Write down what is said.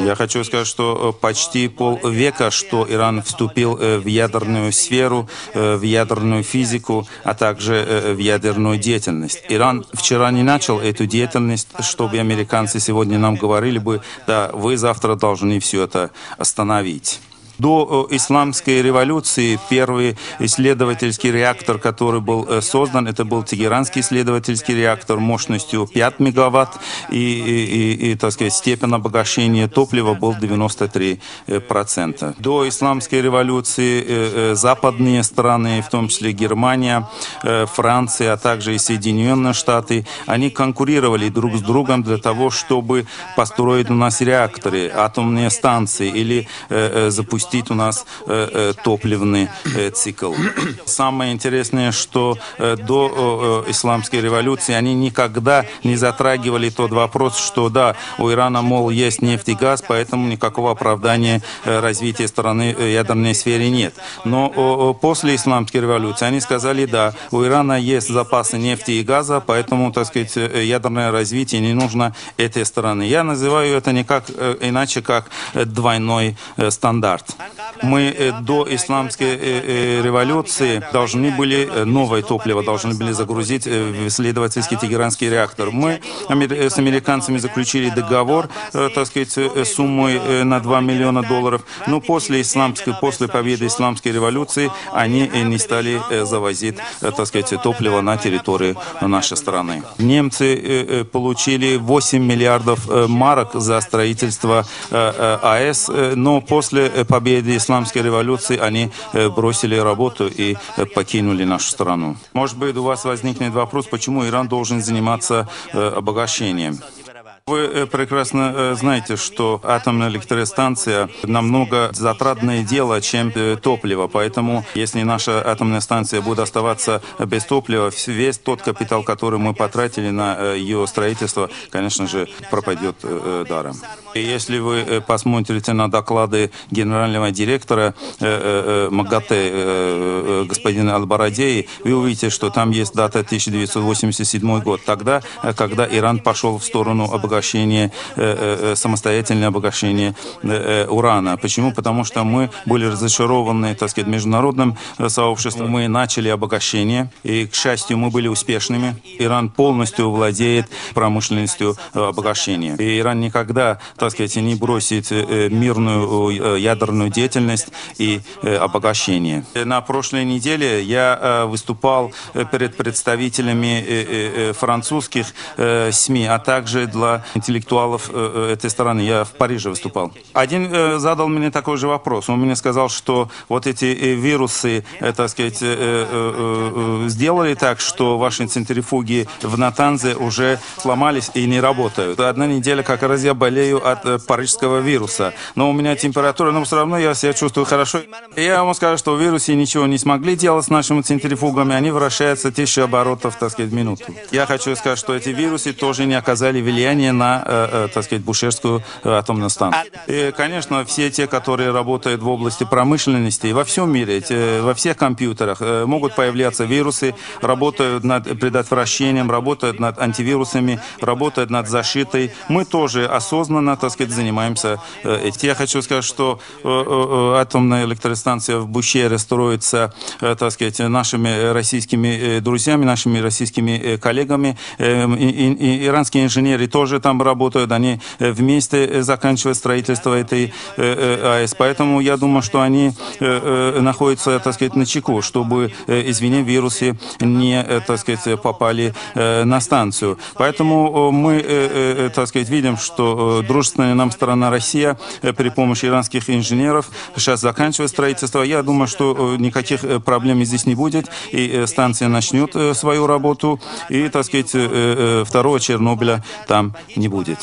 Я хочу сказать, что э, почти полвека, что Иран вступил э, в ядерную сферу, э, в ядерную физику, а также в ядерную деятельность. Иран вчера не начал эту деятельность, чтобы американцы сегодня нам говорили бы, да, вы завтра должны все это остановить. До э, исламской революции первый исследовательский реактор, который был э, создан, это был Тегеранский исследовательский реактор мощностью 5 мегаватт, и, и, и, так сказать, степень обогащения топлива был 93%. До исламской революции э, западные страны, в том числе Германия, Франция, а также и Соединенные Штаты, они конкурировали друг с другом для того, чтобы построить у нас реакторы, атомные станции или запустить запустить у нас э, э, топливный э, цикл. Самое интересное, что до исламской революции они никогда не затрагивали тот вопрос, что да, у Ирана, мол, есть нефть и газ, поэтому никакого оправдания развития страны ядерной сфере нет. Но после исламской революции они сказали, да, у Ирана есть запасы нефти и газа, поэтому, так сказать, ядерное развитие не нужно этой стороны. Я называю это никак иначе, как двойной стандарт. Мы э, до исламской э, э, революции должны были новое топливо должны были загрузить в исследовательский тегеранский реактор. Мы с американцами заключили договор, так сказать, суммой на 2 миллиона долларов. Но после исламской, после победы исламской революции они не стали завозить, так сказать, топливо на территорию нашей страны. Немцы получили 8 миллиардов марок за строительство АЭС, но после победы исламской революции они э, бросили работу и э, покинули нашу страну. Может быть, у вас возникнет вопрос, почему Иран должен заниматься э, обогащением. Вы э, прекрасно э, знаете, что атомная электростанция намного затратное дело, чем э, топливо. Поэтому, если наша атомная станция будет оставаться без топлива, весь тот капитал, который мы потратили на ее строительство, конечно же, пропадет даром. И если вы посмотрите на доклады генерального директора МАГАТЭ, господина Албарадеи, вы увидите, что там есть дата 1987 год. Тогда, когда Иран пошел в сторону обогащения обогащение, э, э, э, самостоятельное обогащение урана. Почему? Потому что мы были разочарованы, так сказать, международным сообществом. Мы начали обогащение, и, к счастью, мы были успешными. Иран полностью владеет промышленностью обогащения. И Иран никогда, так сказать, не бросит мирную ядерную деятельность и обогащение. На прошлой неделе я выступал перед представителями французских СМИ, а также для интеллектуалов э, э, этой страны. Я в Париже выступал. Один э, задал мне такой же вопрос. Он мне сказал, что вот эти вирусы, так сказать, сделали так, что ваши центрифуги в Натанзе уже сломались и не работают. Одна неделя как раз я болею от парижского вируса. Но у меня температура, но все равно я себя чувствую хорошо. Я вам скажу, что вирусы ничего не смогли делать с нашими центрифугами. Они вращаются тысячи оборотов, так сказать, в минуту. Я хочу сказать, что эти вирусы тоже не оказали влияния на, э, э, так сказать, Бушерскую э, атомную станцию. И, конечно, все те, которые работают в области промышленности во всем мире, во всех компьютерах могут появляться вирусы, работают над предотвращением, работают над антивирусами, работают над защитой. Мы тоже осознанно, так сказать, занимаемся этим. Я хочу сказать, что атомная электростанция в Бушере строится, так сказать, нашими российскими друзьями, нашими российскими коллегами. Иранские инженеры тоже там работают, они э, вместе э, заканчивают строительство этой э, АЭС. Поэтому я думаю, что они находятся, так сказать, на чеку, чтобы, извини, вирусы не, так сказать, попали на станцию. Поэтому мы, так сказать, видим, что дружественная нам страна Россия при помощи иранских инженеров сейчас заканчивает строительство. Я думаю, что никаких проблем здесь не будет, и станция начнет свою работу, и, так сказать, второго Чернобыля там не будет.